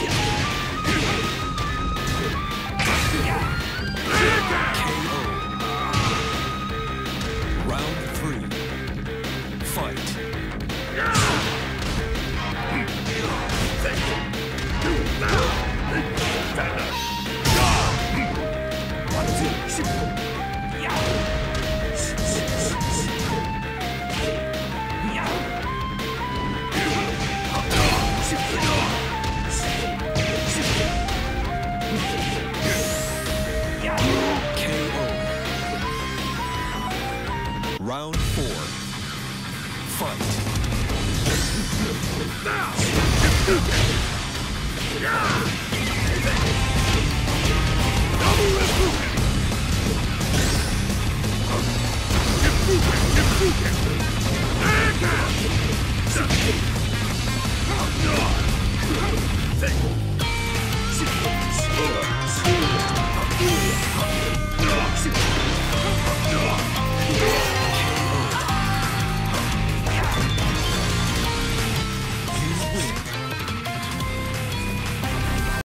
Yeah. Round four. Fight. Now!